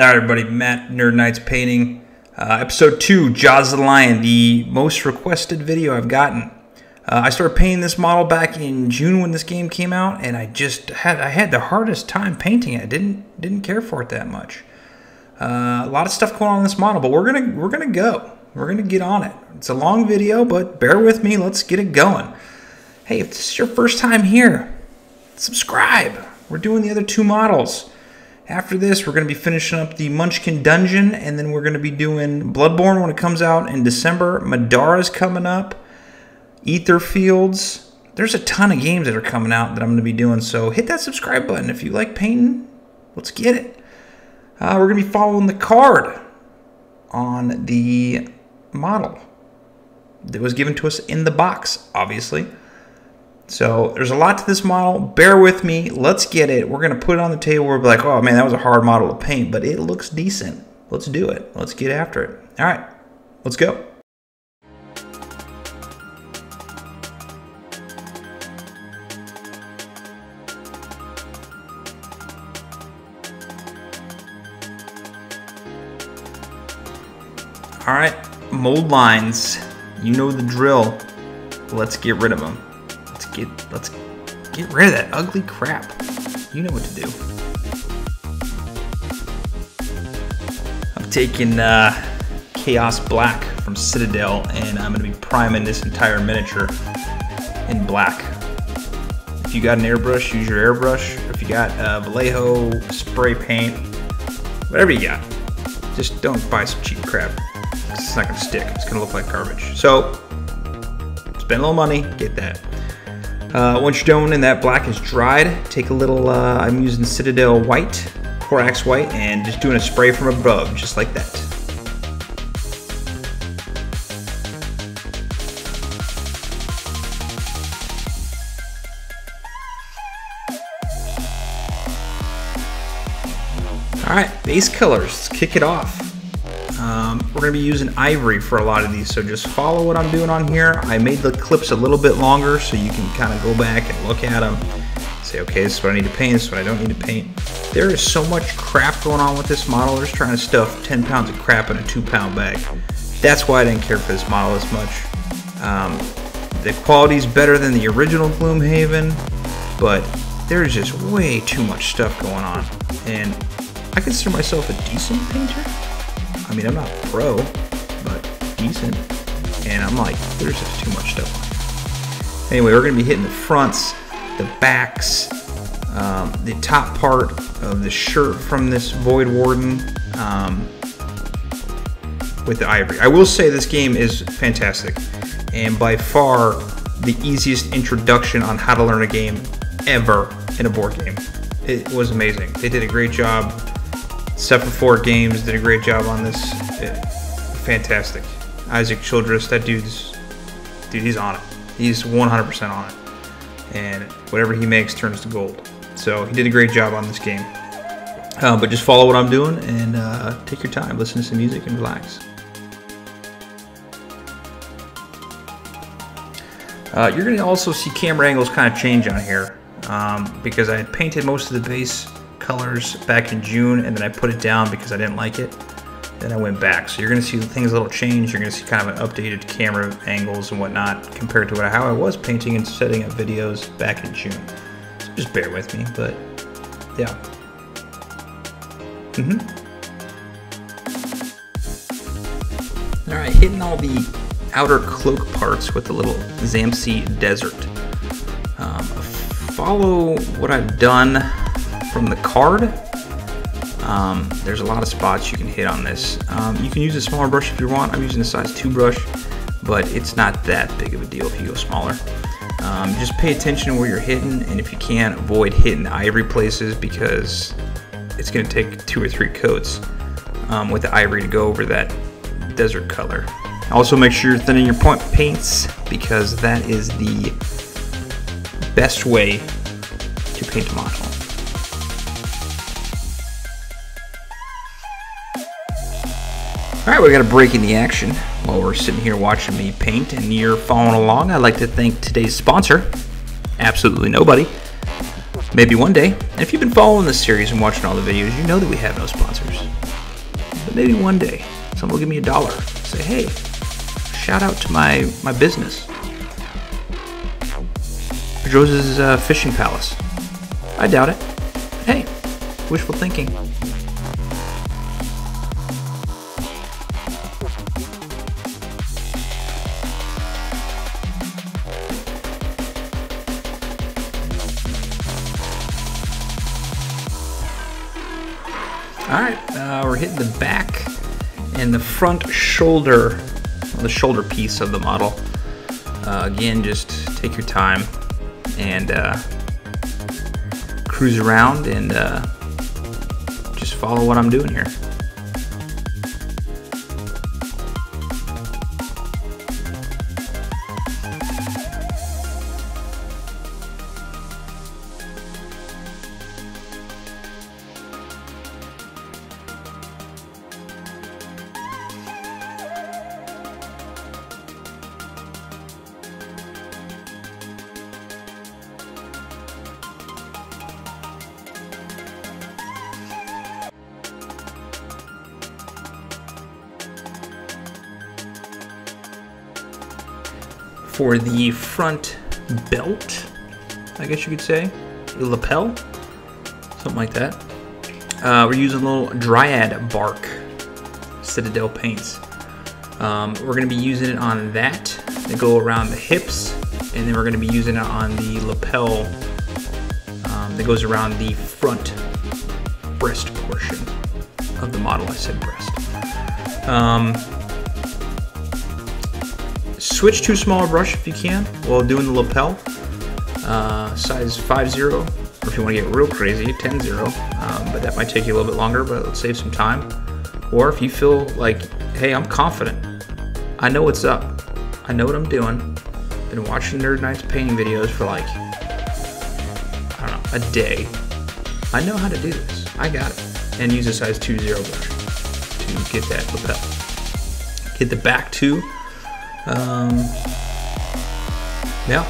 All right, everybody, Matt Nerd Knights Painting, uh, episode two, Jaws of the Lion, the most requested video I've gotten. Uh, I started painting this model back in June when this game came out, and I just had I had the hardest time painting it. I didn't didn't care for it that much. Uh, a lot of stuff going on in this model, but we're gonna we're gonna go. We're gonna get on it. It's a long video, but bear with me. Let's get it going. Hey, if this is your first time here, subscribe. We're doing the other two models. After this, we're going to be finishing up the Munchkin Dungeon, and then we're going to be doing Bloodborne when it comes out in December. Madara's coming up. Etherfields. There's a ton of games that are coming out that I'm going to be doing, so hit that subscribe button if you like painting. Let's get it. Uh, we're going to be following the card on the model that was given to us in the box, obviously. So there's a lot to this model. Bear with me. Let's get it. We're going to put it on the table. We're like, oh man, that was a hard model to paint, but it looks decent. Let's do it. Let's get after it. All right, let's go. All right, mold lines. You know the drill. Let's get rid of them. Let's get let's get rid of that ugly crap. You know what to do. I'm taking uh, Chaos Black from Citadel, and I'm going to be priming this entire miniature in black. If you got an airbrush, use your airbrush. If you got uh, Vallejo spray paint, whatever you got, just don't buy some cheap crap. It's not going to stick. It's going to look like garbage. So, spend a little money, get that. Uh, once you're done and that black is dried, take a little, uh, I'm using Citadel White, Corax White, and just doing a spray from above, just like that. Alright, base colors, let's kick it off. We're to be using ivory for a lot of these, so just follow what I'm doing on here. I made the clips a little bit longer so you can kind of go back and look at them. Say, okay, this is what I need to paint, this is what I don't need to paint. There is so much crap going on with this model. They're trying to stuff 10 pounds of crap in a 2 pound bag. That's why I didn't care for this model as much. Um, the quality's better than the original Gloomhaven, but there's just way too much stuff going on. And I consider myself a decent painter. I mean, I'm not pro, but decent. And I'm like, there's just too much stuff. Anyway, we're going to be hitting the fronts, the backs, um, the top part of the shirt from this Void Warden um, with the ivory. I will say this game is fantastic and by far the easiest introduction on how to learn a game ever in a board game. It was amazing. They did a great job Cephalofair Games, did a great job on this. fantastic. Isaac Childress, that dude's, dude, he's on it. He's 100% on it. And whatever he makes turns to gold. So he did a great job on this game. Uh, but just follow what I'm doing and uh, take your time, listen to some music, and relax. Uh, you're going to also see camera angles kind of change on here um, because I had painted most of the base colors back in June and then I put it down because I didn't like it. Then I went back. So you're going to see things a little change. You're going to see kind of an updated camera angles and whatnot compared to how I was painting and setting up videos back in June. So just bear with me, but yeah. Mm-hmm. All right, hitting all the outer cloak parts with the little Zamesi Desert. Um, follow what I've done from the card. Um, there's a lot of spots you can hit on this. Um, you can use a smaller brush if you want. I'm using a size 2 brush, but it's not that big of a deal if you go smaller. Um, just pay attention to where you're hitting, and if you can, avoid hitting the ivory places because it's going to take two or three coats um, with the ivory to go over that desert color. Also make sure you're thinning your point paints because that is the best way to paint a model. Alright, we got a break in the action while we're sitting here watching me paint and you're following along. I'd like to thank today's sponsor, absolutely nobody. Maybe one day. And if you've been following this series and watching all the videos, you know that we have no sponsors. But maybe one day, someone will give me a dollar. Say, hey, shout out to my, my business. Jose's uh, Fishing Palace. I doubt it. Hey, wishful thinking. All right, uh, we're hitting the back and the front shoulder, the shoulder piece of the model. Uh, again, just take your time and uh, cruise around and uh, just follow what I'm doing here. For the front belt, I guess you could say, the lapel, something like that. Uh, we're using a little Dryad bark Citadel paints. Um, we're going to be using it on that to go around the hips, and then we're going to be using it on the lapel um, that goes around the front breast portion of the model. I said breast. Um, switch to a smaller brush if you can while doing the lapel. Uh, size 5-0, or if you want to get real crazy, 10-0. Um, but that might take you a little bit longer, but it'll save some time. Or if you feel like, hey, I'm confident. I know what's up. I know what I'm doing. Been watching Nerd Knights painting videos for like, I don't know, a day. I know how to do this. I got it. And use a size 2-0 brush to get that lapel. Get the back too um, yeah.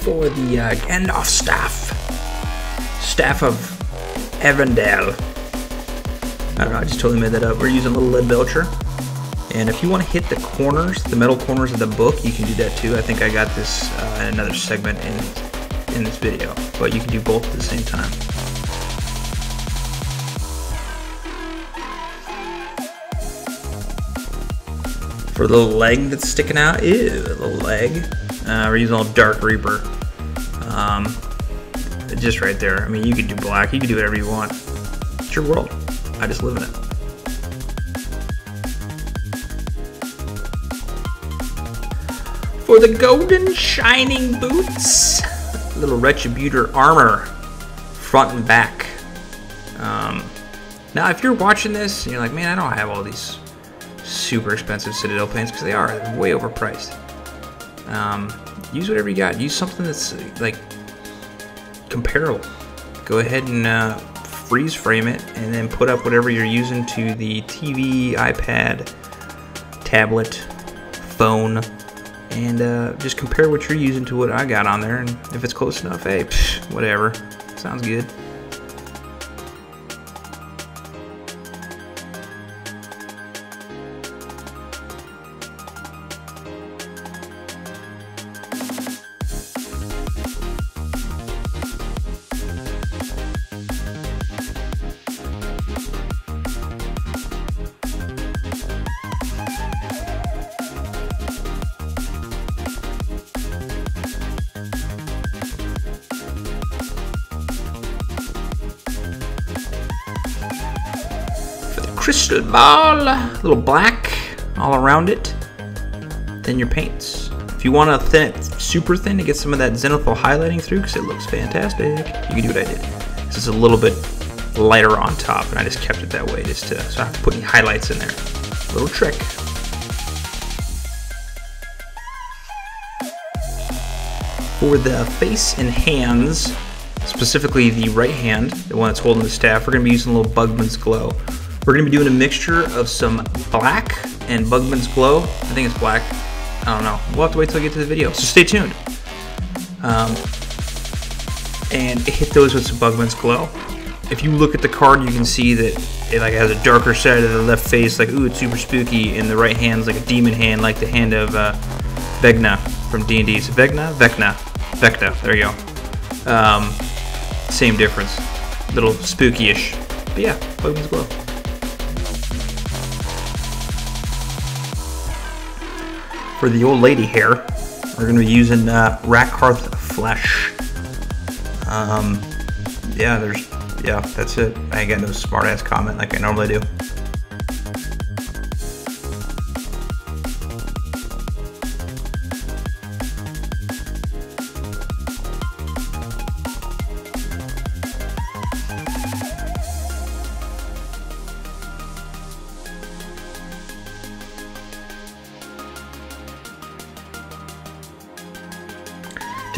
For the uh, Gandalf staff, staff of Evandale. I don't know, I just totally made that up. We're using a little lead belcher. And if you want to hit the corners, the metal corners of the book, you can do that too. I think I got this uh, in another segment in, in this video, but you can do both at the same time. For the leg that's sticking out, ew, the leg. Uh, we're using all Dark Reaper. Um, just right there. I mean, you could do black, you can do whatever you want. It's your world. I just live in it. For the golden shining boots, little Retributor armor, front and back. Um, now, if you're watching this and you're like, man, I don't have all these super expensive Citadel paints because they are way overpriced. Um, use whatever you got. Use something that's like comparable. Go ahead and uh, freeze frame it, and then put up whatever you're using to the TV, iPad, tablet, phone, and uh, just compare what you're using to what I got on there. And if it's close enough, hey, psh, whatever. Sounds good. Crystal ball, uh, little black all around it. Then your paints. If you want to thin it super thin to get some of that zenithal highlighting through, because it looks fantastic, you can do what I did. This is a little bit lighter on top, and I just kept it that way just to, so I have to put any highlights in there. Little trick. For the face and hands, specifically the right hand, the one that's holding the staff. We're going to be using a little Bugman's Glow. We're to be doing a mixture of some black and Bugman's Glow. I think it's black. I don't know. We'll have to wait till I get to the video, so stay tuned. Um, and hit those with some Bugman's Glow. If you look at the card, you can see that it like has a darker side of the left face, like ooh, it's super spooky, and the right hand's like a demon hand, like the hand of uh, Vegna from D&D. Is Vegna? Vecna. Vecna. There you go. Um, same difference. Little spooky-ish. But yeah, Bugman's Glow. For the old lady hair, we're going to be using uh, Rakarth Flesh. Um, yeah, there's, yeah, that's it. I ain't got no smart ass comment like I normally do.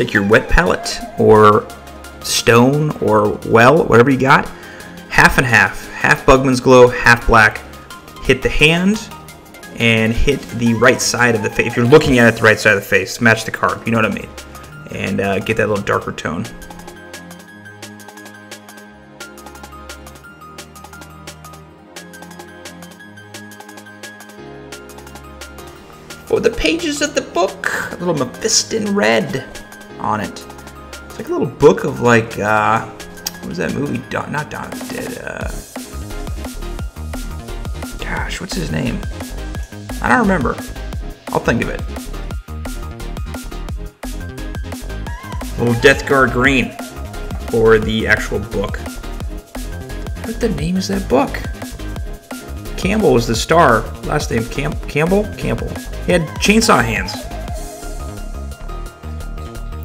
Take your wet palette or stone or well, whatever you got, half and half. Half Bugman's Glow, half black. Hit the hand and hit the right side of the face. If you're looking at it, the right side of the face, match the card. You know what I mean? And uh, get that little darker tone. For the pages of the book, a little Mephiston red on it. It's like a little book of like, uh, what was that movie? Don, not the Dead. Uh, gosh, what's his name? I don't remember. I'll think of it. Little Death Guard Green for the actual book. What the name is that book? Campbell was the star. Last name Cam- Campbell? Campbell. He had chainsaw hands.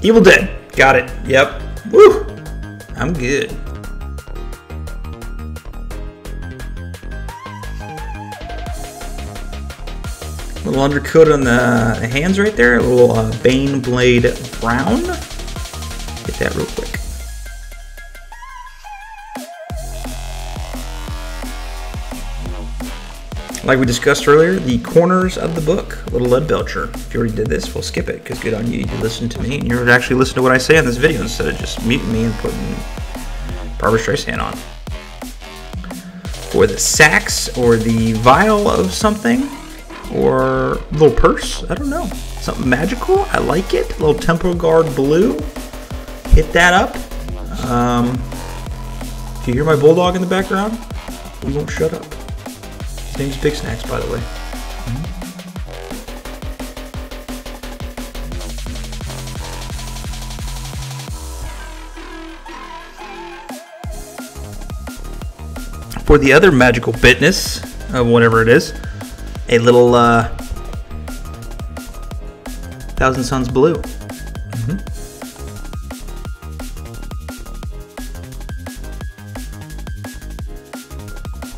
Evil Dead. Got it. Yep. Woo! I'm good. A Little undercoat on the hands right there. A little uh, Baneblade Brown. Get that real quick. Like we discussed earlier, the corners of the book, little lead belcher. If you already did this, we'll skip it, because good on you, you listen to me, and you're actually listening to what I say on this video instead of just muting me and putting Barbra Streisand on. For the sacks, or the vial of something, or little purse, I don't know. Something magical, I like it. A little Temple Guard blue. Hit that up. Um, if you hear my bulldog in the background, he won't shut up. His name's Big Snacks, by the way. For the other magical bitness of whatever it is, a little uh, Thousand Sons Blue.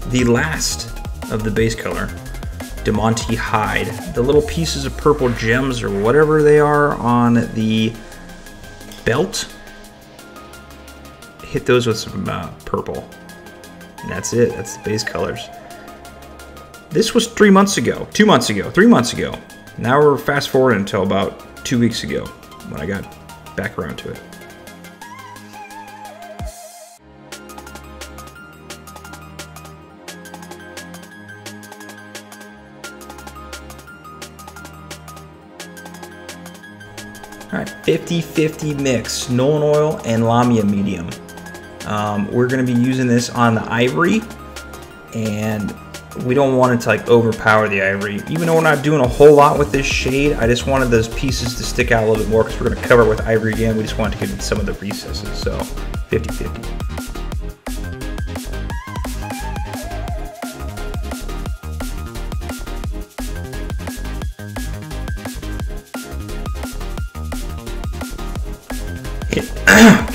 the last of the base color, Daemonette Hide. The little pieces of purple gems or whatever they are on the belt, hit those with some uh, purple. And that's it, that's the base colors. This was three months ago, two months ago, three months ago. Now we're fast forward until about two weeks ago when I got back around to it. All right, 50-50 mix, Nuln oil and Lahmian medium. Um, we're gonna be using this on the ivory and we don't want it to like overpower the ivory. Even though we're not doing a whole lot with this shade, I just wanted those pieces to stick out a little bit more because we're gonna cover it with ivory again. We just wanted to get some of the recesses, so 50-50.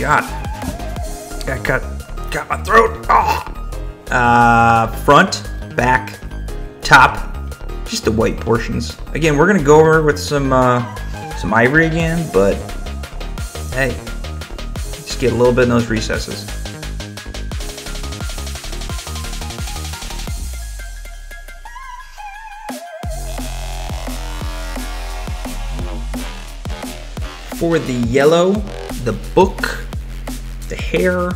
God. I got got my throat. Oh. Uh, front, back, top, just the white portions. Again, we're gonna go over with some uh, some ivory again, but hey, just get a little bit in those recesses. For the yellow, the book, the hair,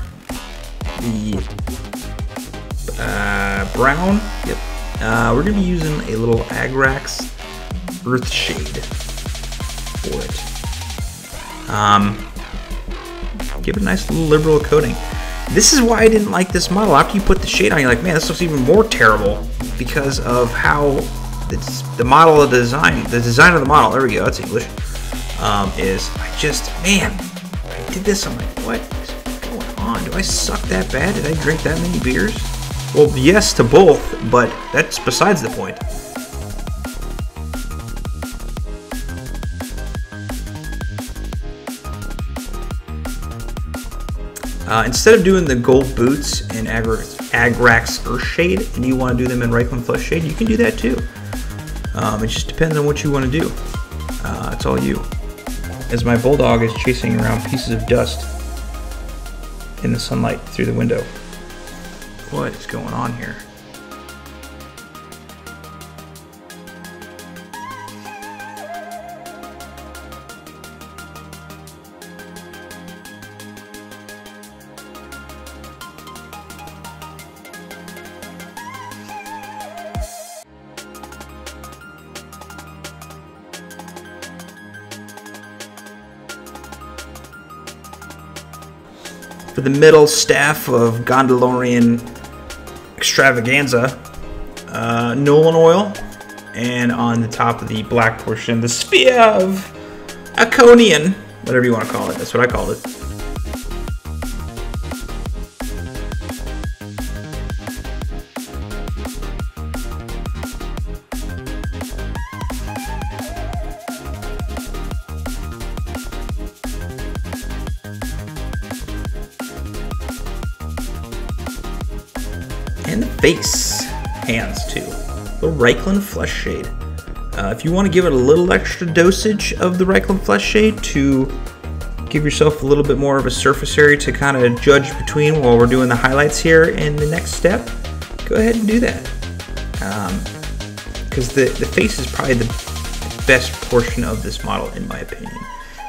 the uh, brown, yep. Uh, we're gonna be using a little Agrax Earth Shade for it. Um, give it a nice little liberal coating. This is why I didn't like this model. After you put the shade on, you're like, man, this looks even more terrible because of how it's the model of the design, the design of the model. There we go. That's English. Um, is I just man, I did this. I'm like, what? Do I suck that bad? Did I drink that many beers? Well, yes to both, but that's besides the point. Uh, instead of doing the gold boots in Agrax, Agrax Earthshade, and you want to do them in Reikland Flesh Shade, you can do that too. Um, it just depends on what you want to do. Uh, it's all you. As my bulldog is chasing around pieces of dust in the sunlight through the window. What is going on here? For the middle staff of Gondolian extravaganza, uh, Nuln oil, and on the top of the black portion, the spear of Aconian, whatever you want to call it. That's what I called it. Face hands too. The Reikland Flesh Shade. Uh, if you want to give it a little extra dosage of the Reikland Flesh Shade to give yourself a little bit more of a surface area to kind of judge between while we're doing the highlights here in the next step, go ahead and do that. Because um, the, the face is probably the best portion of this model in my opinion.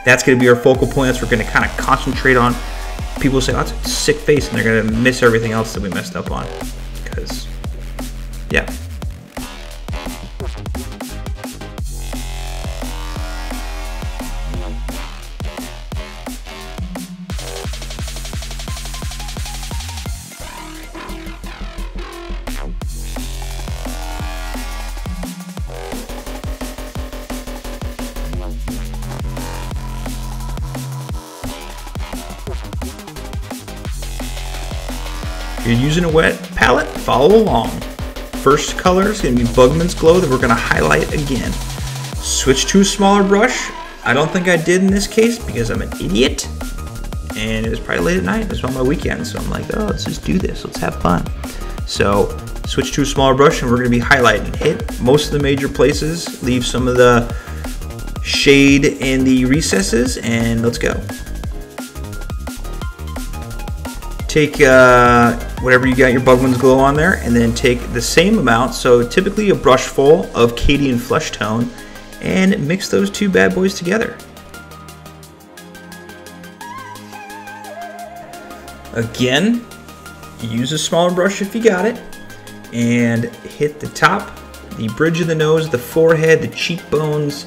That's going to be our focal point. That's we're going to kind of concentrate on. People say, oh, that's a sick face, and they're going to miss everything else that we messed up on yeah. you're using a wet palette, follow along. First color is going to be Bugman's Glow that we're going to highlight again. Switch to a smaller brush. I don't think I did in this case because I'm an idiot. And it was probably late at night. It was on my weekend. So I'm like, oh, let's just do this. Let's have fun. So switch to a smaller brush and we're going to be highlighting. Hit most of the major places. Leave some of the shade in the recesses and let's go. take uh, whatever you got your bug Bugman's Glow on there and then take the same amount, so typically a brush full of Cadian Flesh Tone, and mix those two bad boys together. Again, use a smaller brush if you got it, and hit the top, the bridge of the nose, the forehead, the cheekbones,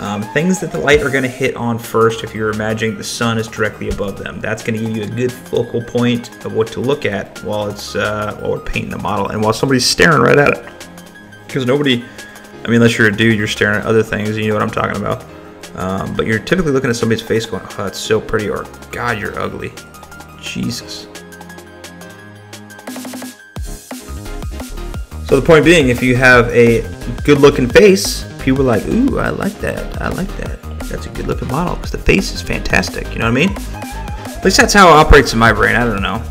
um, things that the light are going to hit on first if you're imagining the sun is directly above them. That's going to give you a good focal point of what to look at while it's uh, while we're painting the model and while somebody's staring right at it. Because nobody, I mean, unless you're a dude, you're staring at other things, you know what I'm talking about. Um, but you're typically looking at somebody's face going, oh, that's so pretty, or God, you're ugly. Jesus. So the point being, if you have a good looking face, people are like, ooh, I like that. I like that. That's a good looking model because the face is fantastic. You know what I mean? At least that's how it operates in my brain. I don't know.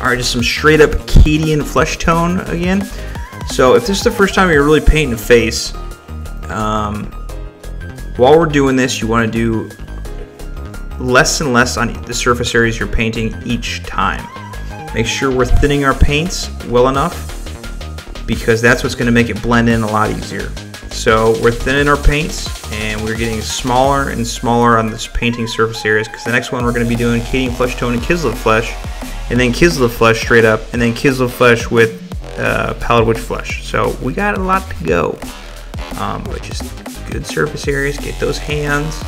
Alright, just some straight up Cadian flesh tone again. So if this is the first time you're really painting a face, um, while we're doing this, you want to do less and less on the surface areas you're painting each time. Make sure we're thinning our paints well enough because that's what's going to make it blend in a lot easier. So we're thinning our paints and we're getting smaller and smaller on this painting surface areas because the next one we're going to be doing Cadian Flesh Tone and Kislev Flesh and then Kislev Flesh straight up and then Kislev Flesh with uh, Pallid Wych Flesh. So we got a lot to go. Um, but just good surface areas, get those hands.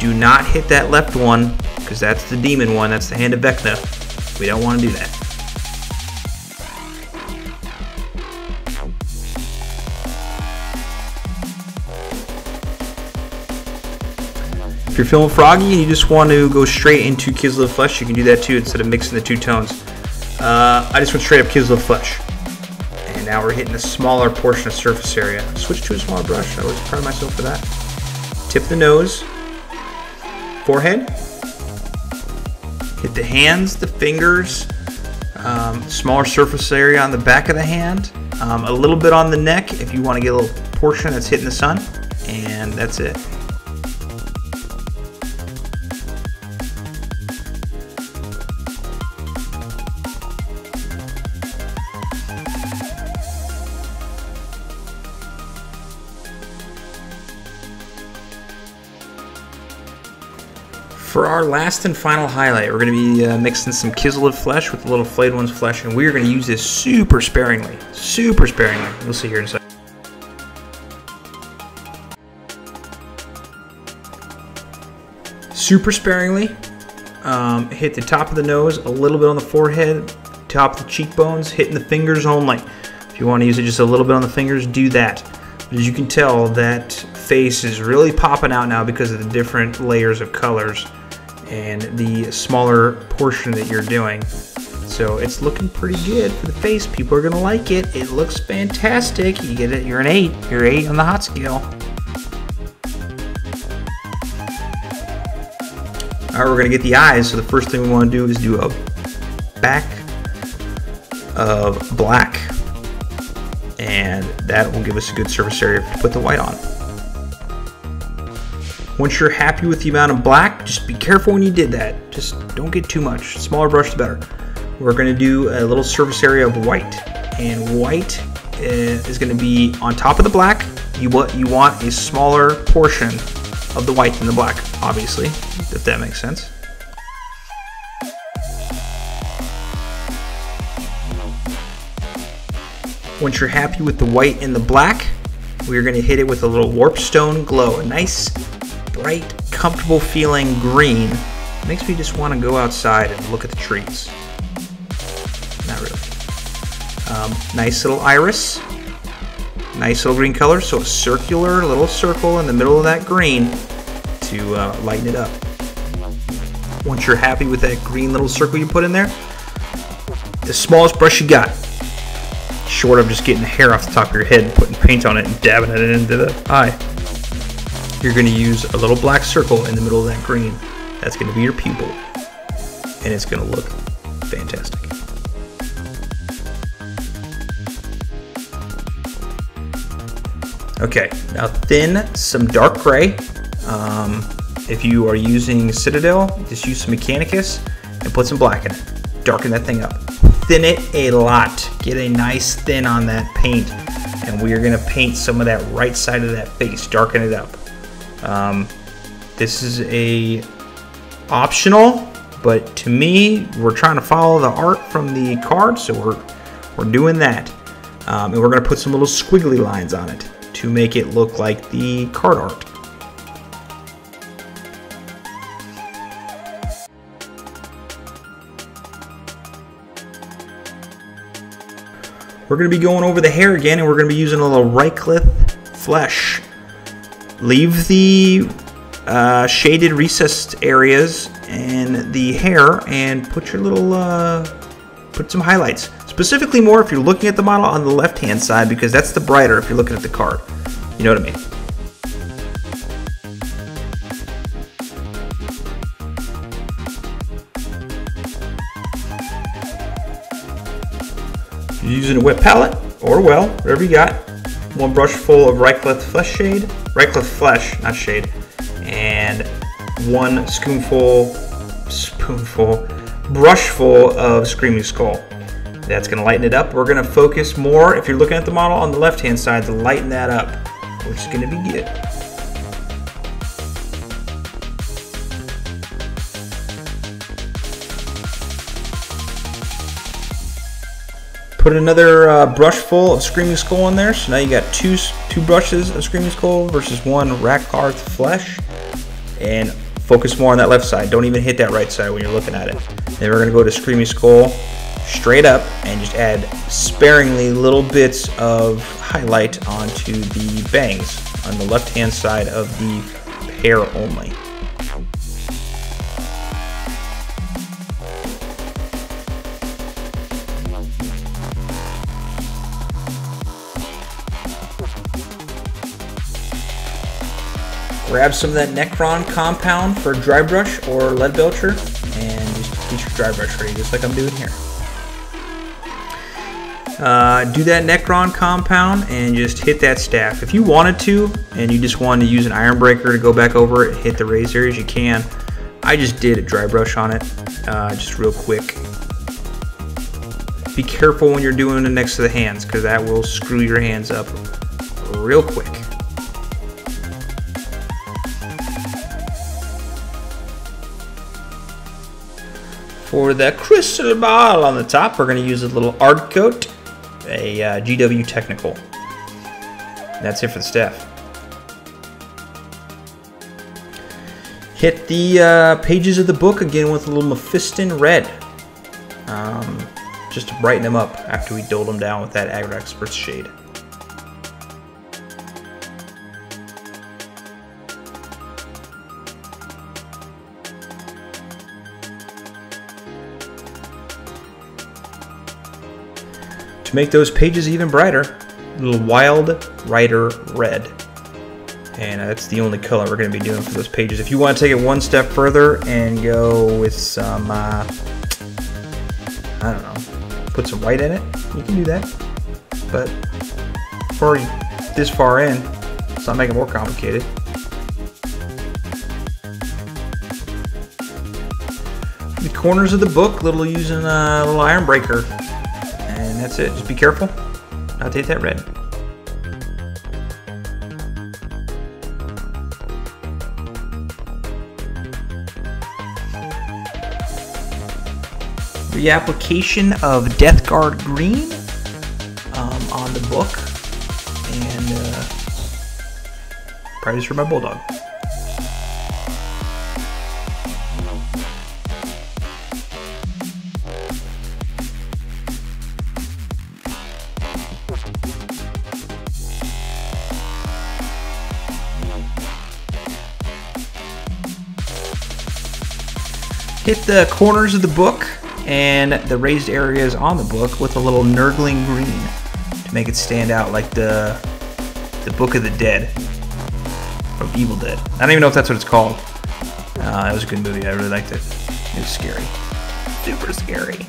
Do not hit that left one because that's the demon one, that's the Hand of Vecna. We don't want to do that. If you're feeling froggy and you just want to go straight into Kislev Flesh, you can do that too instead of mixing the two tones. Uh, I just went straight up Kislev Flesh. And now we're hitting a smaller portion of surface area. Switch to a smaller brush. I was proud of myself for that. Tip the nose. Forehead. Hit the hands, the fingers. Um, smaller surface area on the back of the hand. Um, a little bit on the neck if you want to get a little portion that's hitting the sun. And that's it. For our last and final highlight, we're going to be uh, mixing some Kislev flesh with a little flayed one's flesh, and we're going to use this super sparingly. Super sparingly. You'll see here in a second. Super sparingly. Um, hit the top of the nose, a little bit on the forehead, top of the cheekbones, hitting the fingers only. If you want to use it just a little bit on the fingers, do that. But as you can tell, that face is really popping out now because of the different layers of colors and the smaller portion that you're doing. So it's looking pretty good for the face. People are gonna like it. It looks fantastic. You get it. You're an eight. You're eight on the hot scale. All right, we're gonna get the eyes. So the first thing we want to do is do a back of black, and that will give us a good surface area to put the white on. Once you're happy with the amount of black, just be careful when you did that. Just don't get too much. Smaller brush, the better. We're going to do a little surface area of white. And white eh, is going to be on top of the black. You want, you want a smaller portion of the white than the black, obviously, if that makes sense. Once you're happy with the white and the black, we're to hit it with a little warpstone glow, a nice bright, comfortable feeling green makes me just want to go outside and look at the trees. Not really. Um, nice little iris. Nice little green color, so a circular little circle in the middle of that green to uh, lighten it up. Once you're happy with that green little circle you put in there, the smallest brush you got, short of just getting hair off the top of your head and putting paint on it and dabbing it into the eye you're going to use a little black circle in the middle of that green. That's going to be your pupil. And it's going to look fantastic. Okay, now thin some dark gray. Um, if you are using Citadel, just use some Mechanicus and put some black in it. Darken that thing up. Thin it a lot. Get a nice thin on that paint. And we are going to paint some of that right side of that face. Darken it up. Um, this is a optional, but to me, we're trying to follow the art from the card, so we're we're doing that. Um, and we're going to put some little squiggly lines on it to make it look like the card art. We're going to be going over the hair again, and we're going to be using a little Rakarth Flesh leave the uh, shaded recessed areas and the hair and put your little uh, put some highlights. Specifically more if you're looking at the model on the left hand side because that's the brighter if you're looking at the card. You know what I mean? Using a wet palette or well whatever you got one brush full of Rycliffe Flesh Shade Rakarth Flesh, not Shade. And one spoonful, spoonful, brushful of Screaming Skull. That's gonna lighten it up. We're gonna focus more, if you're looking at the model on the left-hand side, to lighten that up, which is gonna be good. Put another uh, brush full of Screaming Skull in there. So now you got two two brushes of Screaming Skull versus one Rakarth Flesh. And focus more on that left side. Don't even hit that right side when you're looking at it. Then we're going to go to Screaming Skull straight up and just add sparingly little bits of highlight onto the bangs on the left hand side of the pair only. Grab some of that Necron compound for dry brush or lead belcher and just get your dry brush ready, just like I'm doing here. Uh, do that Necron compound and just hit that staff. If you wanted to and you just wanted to use an iron breaker to go back over it, hit the raised areas, you can. I just did a dry brush on it, uh, just real quick. Be careful when you're doing it next to the hands because that will screw your hands up real quick. For the crystal ball on the top, we're going to use a little Ardcoat, a uh, GW Technical. That's it for the staff. Hit the uh, pages of the book again with a little Mephiston red. Um, just to brighten them up after we doled them down with that Agrax Earthshade. To make those pages even brighter, a little Wild Rider Red. And that's the only color we're going to be doing for those pages. If you want to take it one step further and go with some, uh, I don't know, put some white in it, you can do that. But for this far in, let's not make it more complicated. The corners of the book, little using a little iron breaker that's it. Just be careful. Not take that red. Reapplication of Death Guard Green um, on the book. And uh, for my Bulldog. Hit the corners of the book and the raised areas on the book with a little nurgling green to make it stand out like the the Book of the Dead from Evil Dead. I don't even know if that's what it's called. Uh, that was a good movie. I really liked it. It was scary. Super scary.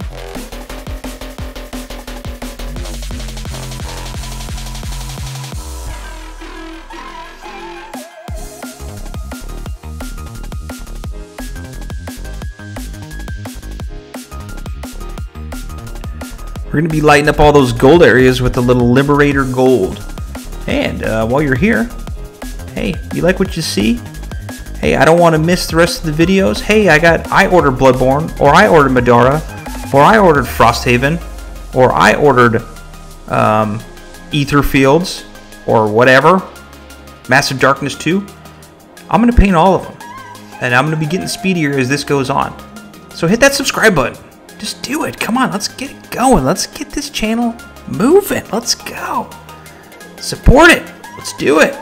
We're going to be lighting up all those gold areas with a little Liberator Gold. And uh, while you're here, hey, you like what you see? Hey, I don't want to miss the rest of the videos. Hey, I got, I ordered Bloodborne, or I ordered Madara, or I ordered Frosthaven, or I ordered um, Etherfields, or whatever. Massive Darkness 2. I'm going to paint all of them. And I'm going to be getting speedier as this goes on. So hit that subscribe button. Just do it. Come on, let's get it going. Let's get this channel moving. Let's go. Support it. Let's do it.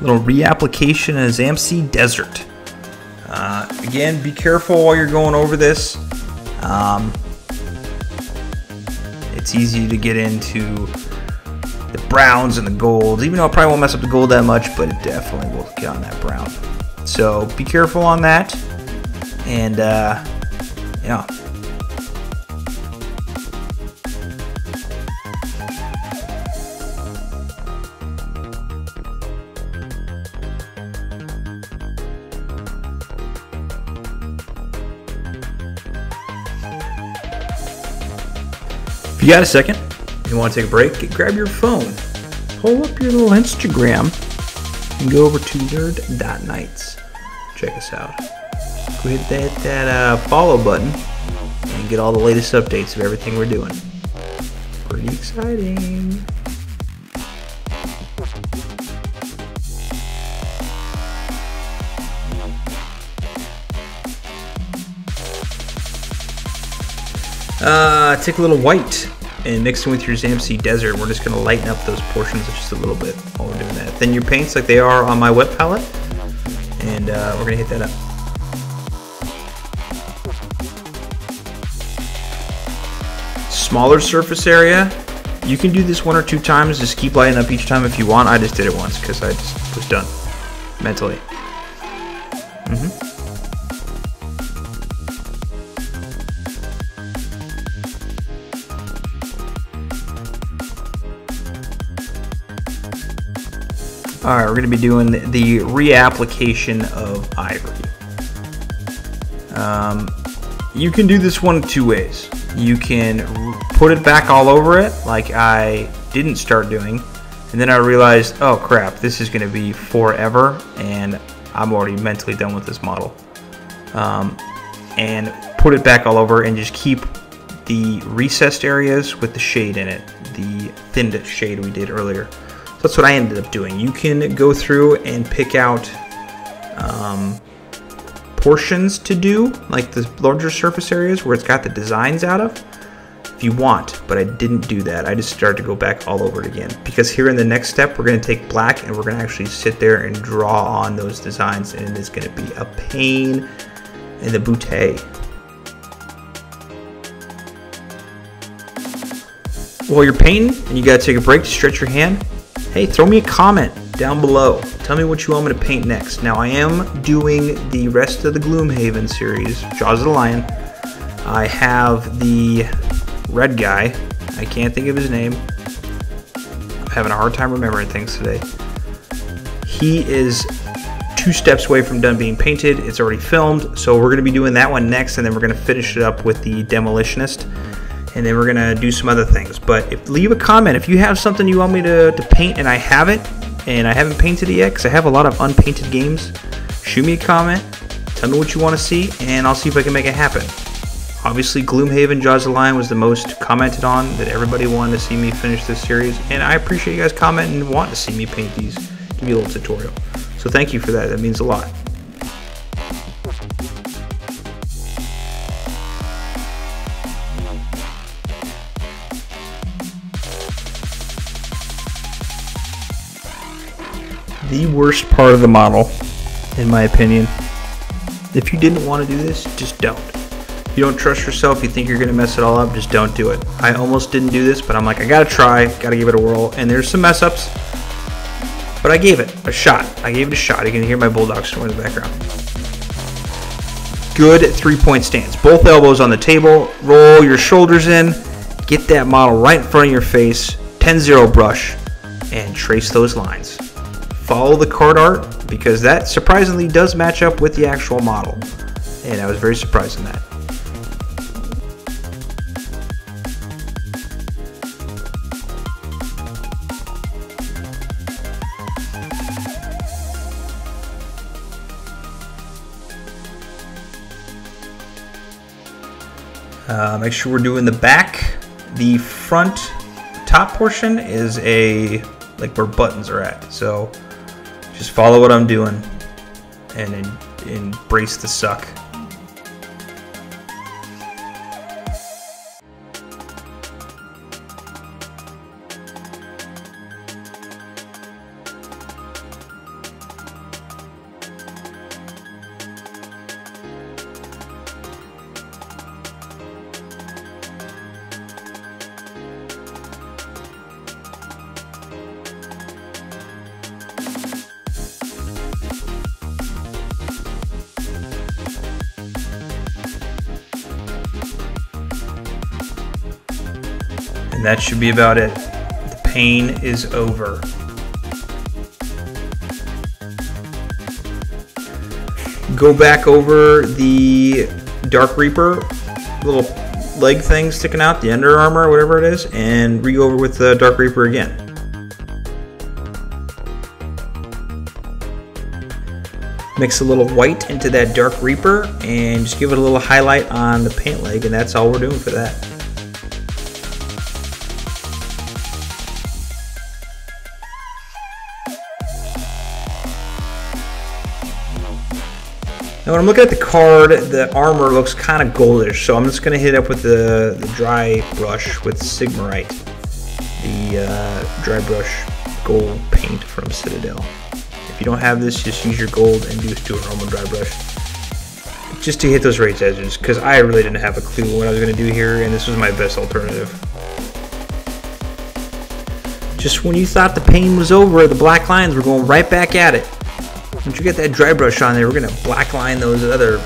little reapplication of Zamesi Desert. Again, be careful while you're going over this. Um, it's easy to get into the browns and the golds. Even though I probably won't mess up the gold that much, but it definitely will get on that brown. So be careful on that. And uh, yeah. You got a second, you want to take a break, grab your phone, pull up your little Instagram, and go over to nerd.knights. Check us out. Go hit that, that uh, follow button and get all the latest updates of everything we're doing. Pretty exciting. Uh, take a little white and mix it with your Zamesi Desert. We're just to lighten up those portions just a little bit while we're doing that. Then your paints like they are on my wet palette, and uh, we're to hit that up. Smaller surface area. You can do this one or two times. Just keep lighting up each time if you want. I just did it once because I just was done mentally. All right, we're to be doing the reapplication of ivory. Um, you can do this one two ways. You can put it back all over it like I didn't start doing. And then I realized, oh crap, this is to be forever and I'm already mentally done with this model. Um, and put it back all over and just keep the recessed areas with the shade in it, the thinned shade we did earlier. So that's what I ended up doing. You can go through and pick out um, portions to do, like the larger surface areas where it's got the designs out of, if you want, but I didn't do that. I just started to go back all over it again. Because here in the next step, we're gonna take black and we're gonna actually sit there and draw on those designs and it is gonna be a pain in the bootay. While you're painting and you gotta take a break to stretch your hand, hey, throw me a comment down below. Tell me what you want me to paint next. Now, I am doing the rest of the Gloomhaven series, Jaws of the Lion. I have the red guy. I can't think of his name. I'm having a hard time remembering things today. He is two steps away from done being painted. It's already filmed, so we're going to be doing that one next, and then we're going to finish it up with the Demolitionist and then we're gonna do some other things. But if, leave a comment if you have something you want me to, to paint and I have it, and I haven't painted it yet because I have a lot of unpainted games. Shoot me a comment, tell me what you want to see, and I'll see if I can make it happen. Obviously, Gloomhaven Jaws of the Lion was the most commented on that everybody wanted to see me finish this series, and I appreciate you guys commenting and wanting to see me paint these, give you a little tutorial. So thank you for that, that means a lot. The worst part of the model, in my opinion. If you didn't want to do this, just don't. If you don't trust yourself, you think you're going to mess it all up, just don't do it. I almost didn't do this, but I'm like, I got to try, got to give it a whirl, and there's some mess ups, but I gave it a shot. I gave it a shot. You can hear my bulldog snore in the background. Good three-point stance. Both elbows on the table, roll your shoulders in, get that model right in front of your face, 10-0 brush, and trace those lines follow the card art because that surprisingly does match up with the actual model. And I was very surprised in that. Uh, make sure we're doing the back. The front top portion is a like where buttons are at. So just follow what I'm doing and embrace the suck. Should be about it. The pain is over. Go back over the Dark Reaper little leg thing sticking out, the Under Armour, whatever it is, and re over with the Dark Reaper again. Mix a little white into that Dark Reaper and just give it a little highlight on the paint leg, and that's all we're doing for that. Now when I'm looking at the card, the armor looks kind of goldish, so I'm just going to hit it up with the, the dry brush with Sigmarite, the uh, dry brush gold paint from Citadel. If you don't have this, just use your gold and just do a normal dry brush. Just to hit those raised edges, because I really didn't have a clue what I was going to do here, and this was my best alternative. Just when you thought the pain was over, the black lines were going right back at it. Once you get that dry brush on there, we're going to black line those other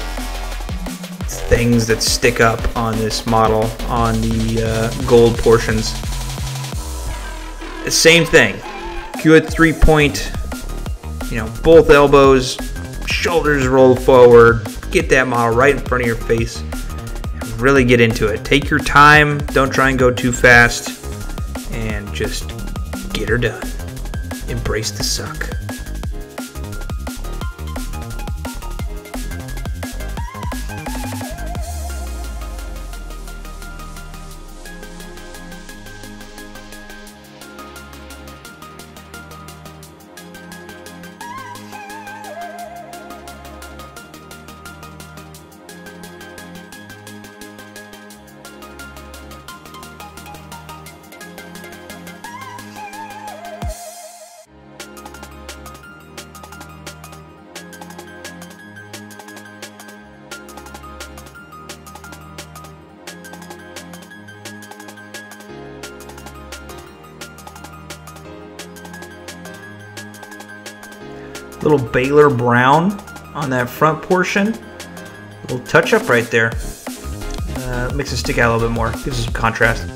things that stick up on this model on the uh, gold portions. The same thing. Good three point, you know, both elbows, shoulders roll forward. Get that model right in front of your face. Really get into it. Take your time. Don't try and go too fast. And just get her done. Embrace the suck. Little Balor brown on that front portion. Little touch up right there. Uh, makes it stick out a little bit more. Gives us some contrast.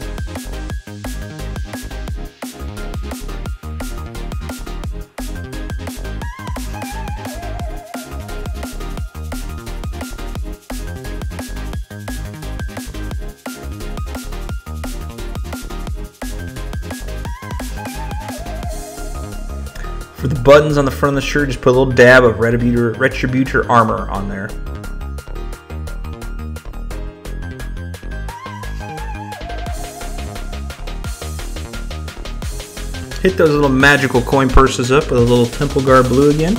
Buttons on the front of the shirt, just put a little dab of Retributor, Retributor armor on there. Hit those little magical coin purses up with a little Temple Guard blue again.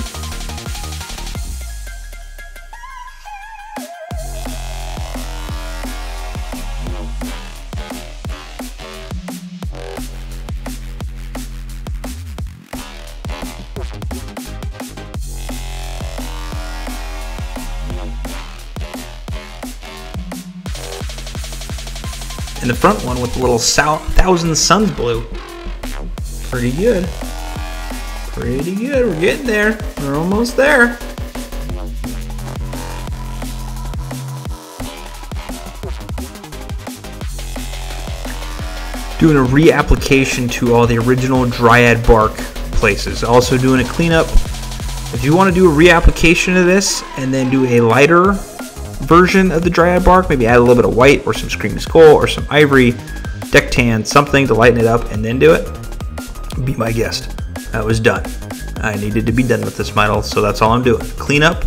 And the front one with the little Thousand Sons blue. Pretty good. Pretty good. We're getting there. We're almost there. Doing a reapplication to all the original Dryad bark places. Also doing a cleanup. If you want to do a reapplication of this and then do a lighter version of the Dryad bark. Maybe add a little bit of white or some Screaming Skull or some ivory, deck tan, something to lighten it up and then do it. Be my guest. That was done. I needed to be done with this model, so that's all I'm doing. Clean up,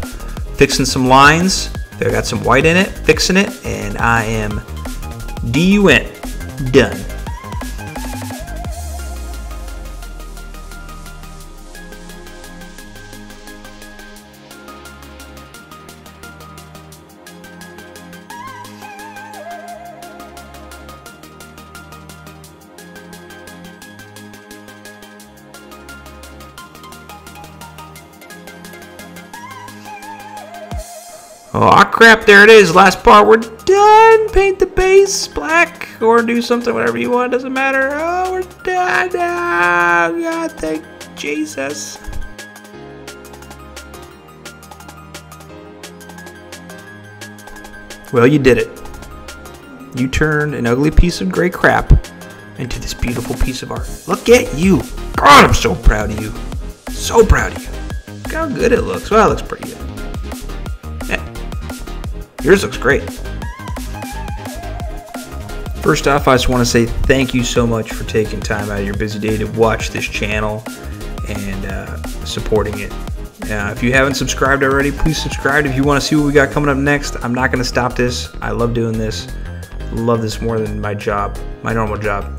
fixing some lines. I got some white in it, fixing it, and I am DUN. Done. Oh ah, crap, there it is. Last part, we're done. Paint the base black or do something, whatever you want, doesn't matter. Oh, we're done. Oh, God, thank Jesus. Well, you did it. You turned an ugly piece of gray crap into this beautiful piece of art. Look at you. God, I'm so proud of you. So proud of you. Look how good it looks. Well, it looks pretty. Yours looks great. First off, I just want to say thank you so much for taking time out of your busy day to watch this channel and uh, supporting it. Uh, if you haven't subscribed already, please subscribe. If you want to see what we got coming up next, I'm not going to stop this. I love doing this. Love this more than my job, my normal job.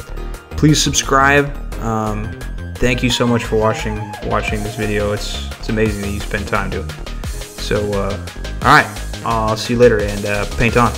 Please subscribe. Um, thank you so much for watching watching this video. It's it's amazing that you spend time doing it. So, uh, all right, I'll see you later and uh, paint on.